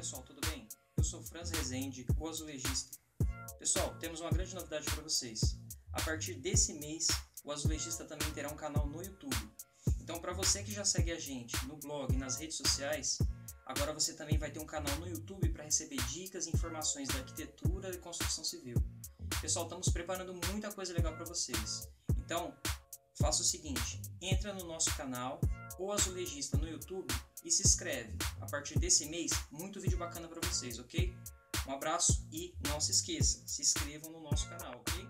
pessoal, tudo bem? Eu sou Franz Rezende, o azulejista. Pessoal, temos uma grande novidade para vocês. A partir desse mês, o azulejista também terá um canal no YouTube. Então, para você que já segue a gente no blog e nas redes sociais, agora você também vai ter um canal no YouTube para receber dicas e informações da arquitetura e construção civil. Pessoal, estamos preparando muita coisa legal para vocês. Então, faça o seguinte: entra no nosso canal, o azulejista no YouTube e se inscreve. A partir desse mês, muito vídeo bacana para vocês, ok? Um abraço e não se esqueça, se inscrevam no nosso canal, ok?